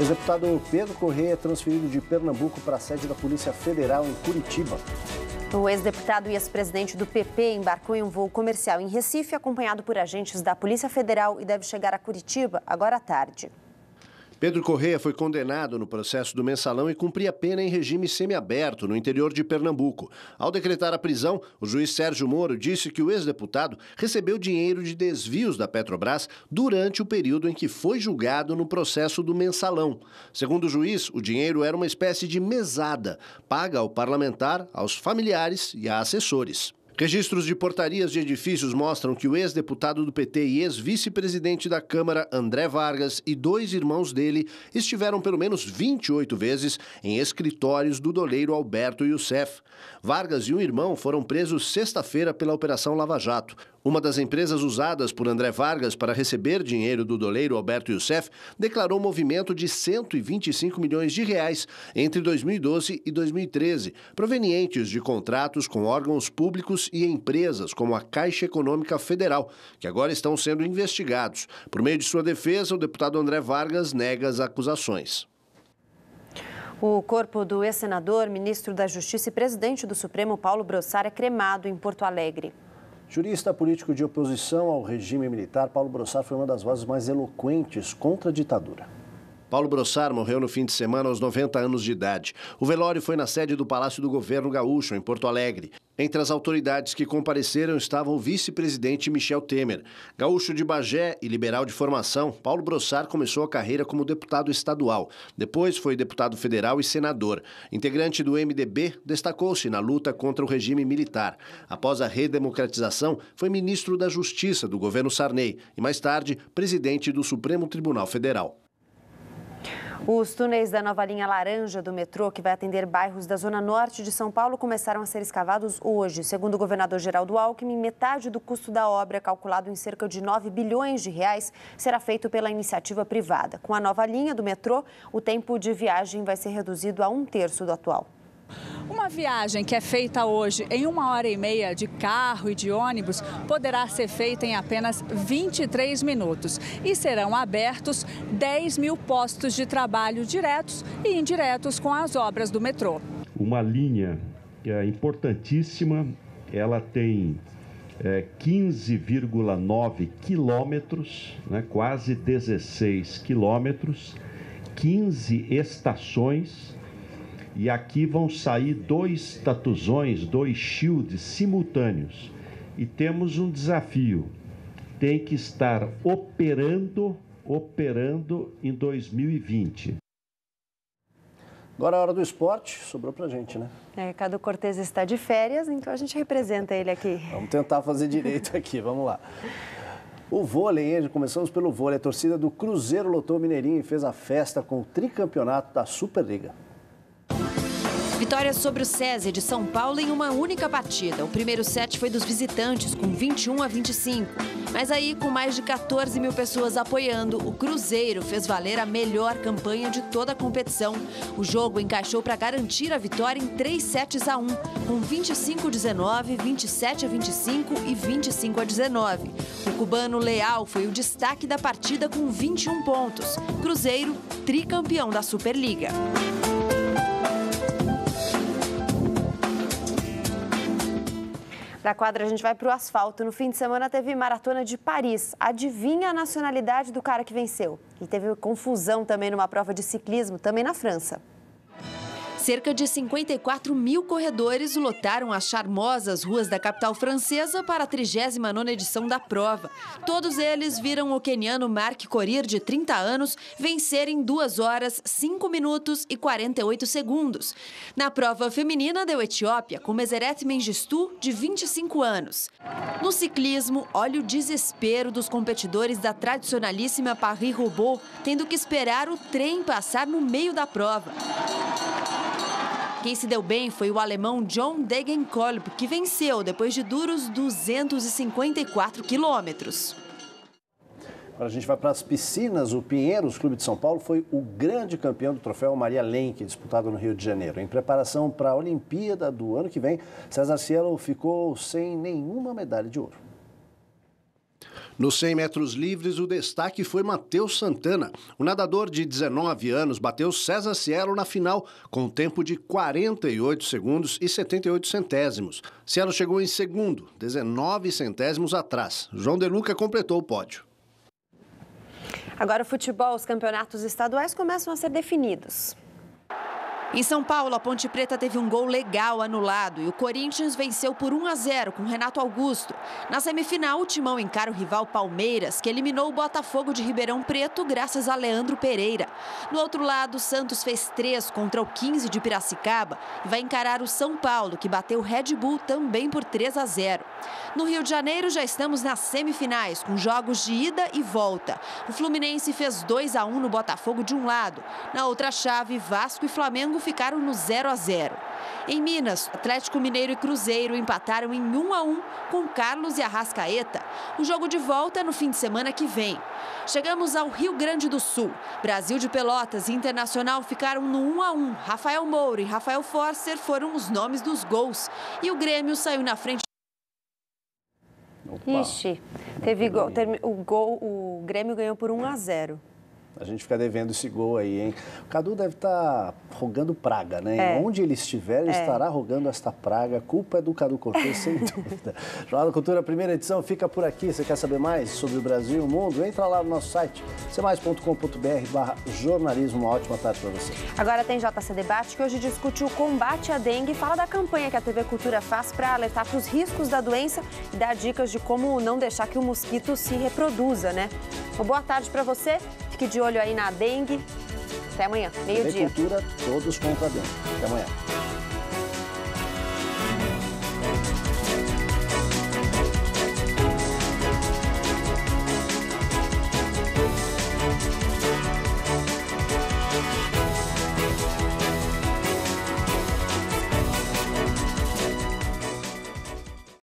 O deputado Pedro Corrêa é transferido de Pernambuco para a sede da Polícia Federal em Curitiba. O ex-deputado e ex-presidente do PP embarcou em um voo comercial em Recife, acompanhado por agentes da Polícia Federal e deve chegar a Curitiba agora à tarde. Pedro Correia foi condenado no processo do mensalão e cumpria pena em regime semiaberto no interior de Pernambuco. Ao decretar a prisão, o juiz Sérgio Moro disse que o ex-deputado recebeu dinheiro de desvios da Petrobras durante o período em que foi julgado no processo do mensalão. Segundo o juiz, o dinheiro era uma espécie de mesada, paga ao parlamentar, aos familiares e a assessores. Registros de portarias de edifícios mostram que o ex-deputado do PT e ex-vice-presidente da Câmara, André Vargas, e dois irmãos dele estiveram pelo menos 28 vezes em escritórios do doleiro Alberto Youssef. Vargas e um irmão foram presos sexta-feira pela Operação Lava Jato. Uma das empresas usadas por André Vargas para receber dinheiro do doleiro Alberto Youssef declarou movimento de 125 milhões de reais entre 2012 e 2013, provenientes de contratos com órgãos públicos e empresas como a Caixa Econômica Federal, que agora estão sendo investigados. Por meio de sua defesa, o deputado André Vargas nega as acusações. O corpo do ex-senador, ministro da Justiça e presidente do Supremo, Paulo Brossar, é cremado em Porto Alegre. Jurista político de oposição ao regime militar, Paulo Brossar foi uma das vozes mais eloquentes contra a ditadura. Paulo Brossar morreu no fim de semana aos 90 anos de idade. O velório foi na sede do Palácio do Governo Gaúcho, em Porto Alegre. Entre as autoridades que compareceram estavam o vice-presidente Michel Temer. Gaúcho de Bagé e liberal de formação, Paulo Brossar começou a carreira como deputado estadual. Depois foi deputado federal e senador. Integrante do MDB, destacou-se na luta contra o regime militar. Após a redemocratização, foi ministro da Justiça do governo Sarney e, mais tarde, presidente do Supremo Tribunal Federal. Os túneis da nova linha laranja do metrô, que vai atender bairros da zona norte de São Paulo, começaram a ser escavados hoje. Segundo o governador Geraldo Alckmin, metade do custo da obra, calculado em cerca de 9 bilhões de reais, será feito pela iniciativa privada. Com a nova linha do metrô, o tempo de viagem vai ser reduzido a um terço do atual. Uma viagem que é feita hoje em uma hora e meia de carro e de ônibus poderá ser feita em apenas 23 minutos e serão abertos 10 mil postos de trabalho diretos e indiretos com as obras do metrô. Uma linha é importantíssima, ela tem é, 15,9 quilômetros, né, quase 16 quilômetros, 15 estações e aqui vão sair dois tatuzões, dois shields simultâneos. E temos um desafio. Tem que estar operando, operando em 2020. Agora é a hora do esporte, sobrou pra gente, né? É, Cadu Cortez está de férias, então a gente representa ele aqui. Vamos tentar fazer direito aqui, vamos lá. O vôlei, hein? começamos pelo vôlei. A torcida do Cruzeiro lotou o Mineirinho e fez a festa com o tricampeonato da Superliga. Vitória sobre o SESI de São Paulo em uma única partida. O primeiro set foi dos visitantes, com 21 a 25. Mas aí, com mais de 14 mil pessoas apoiando, o Cruzeiro fez valer a melhor campanha de toda a competição. O jogo encaixou para garantir a vitória em 3 sets a 1, com 25 a 19, 27 a 25 e 25 a 19. O cubano Leal foi o destaque da partida com 21 pontos. Cruzeiro, tricampeão da Superliga. Da quadra a gente vai para o asfalto. No fim de semana teve maratona de Paris. Adivinha a nacionalidade do cara que venceu? E teve confusão também numa prova de ciclismo, também na França. Cerca de 54 mil corredores lotaram as charmosas ruas da capital francesa para a 39ª edição da prova. Todos eles viram o queniano Mark Korir, de 30 anos, vencer em 2 horas, 5 minutos e 48 segundos. Na prova feminina, deu Etiópia, com Meseret Mengistu, de 25 anos. No ciclismo, olha o desespero dos competidores da tradicionalíssima Paris-Roubaix, tendo que esperar o trem passar no meio da prova. Quem se deu bem foi o alemão John Degenkolb, que venceu depois de duros 254 quilômetros. Agora a gente vai para as piscinas. O Pinheiros Clube de São Paulo foi o grande campeão do troféu Maria Lenk, disputado no Rio de Janeiro. Em preparação para a Olimpíada do ano que vem, César Cielo ficou sem nenhuma medalha de ouro. Nos 100 metros livres, o destaque foi Matheus Santana. O nadador de 19 anos bateu César Cielo na final, com tempo de 48 segundos e 78 centésimos. Cielo chegou em segundo, 19 centésimos atrás. João De Luca completou o pódio. Agora o futebol, os campeonatos estaduais começam a ser definidos. Em São Paulo, a Ponte Preta teve um gol legal anulado e o Corinthians venceu por 1 a 0 com Renato Augusto. Na semifinal, o Timão encara o rival Palmeiras, que eliminou o Botafogo de Ribeirão Preto graças a Leandro Pereira. No outro lado, o Santos fez 3 contra o 15 de Piracicaba e vai encarar o São Paulo, que bateu o Red Bull também por 3 a 0. No Rio de Janeiro, já estamos nas semifinais, com jogos de ida e volta. O Fluminense fez 2 a 1 no Botafogo de um lado. Na outra chave, Vasco e Flamengo ficaram no 0 a 0. Em Minas, Atlético Mineiro e Cruzeiro empataram em 1 a 1 com Carlos e Arrascaeta. O jogo de volta é no fim de semana que vem. Chegamos ao Rio Grande do Sul. Brasil de Pelotas e Internacional ficaram no 1 a 1. Rafael Moura e Rafael Forcer foram os nomes dos gols. E o Grêmio saiu na frente. Opa. Ixi, teve gol, o gol, o Grêmio ganhou por 1 a 0. A gente fica devendo esse gol aí, hein? O Cadu deve estar tá rogando praga, né? É. Onde ele estiver, ele é. estará rogando esta praga. A culpa é do Cadu Cortez, sem dúvida. Jornal da Cultura, primeira edição, fica por aqui. Você quer saber mais sobre o Brasil e o mundo? Entra lá no nosso site, cmais.com.br barra jornalismo. Uma ótima tarde para você. Agora tem JC Debate, que hoje discute o combate à dengue e fala da campanha que a TV Cultura faz para alertar para os riscos da doença e dar dicas de como não deixar que o mosquito se reproduza, né? Uma boa tarde para você. Fique de olho aí na dengue. Até amanhã, meio-dia. Cultura, todos contra a dengue. Até amanhã.